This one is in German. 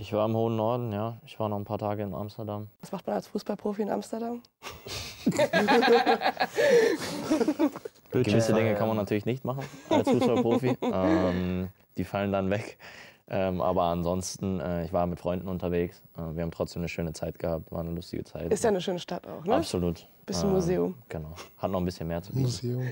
Ich war im hohen Norden, ja. Ich war noch ein paar Tage in Amsterdam. Was macht man als Fußballprofi in Amsterdam? Gewisse Dinge kann man ähm, natürlich nicht machen als Fußballprofi. ähm, die fallen dann weg. Ähm, aber ansonsten, äh, ich war mit Freunden unterwegs. Äh, wir haben trotzdem eine schöne Zeit gehabt, war eine lustige Zeit. Ist ja eine schöne Stadt auch, ne? Absolut. Bisschen Ähm, Museum. Genau. Hat noch ein bisschen mehr zu bieten. Museum.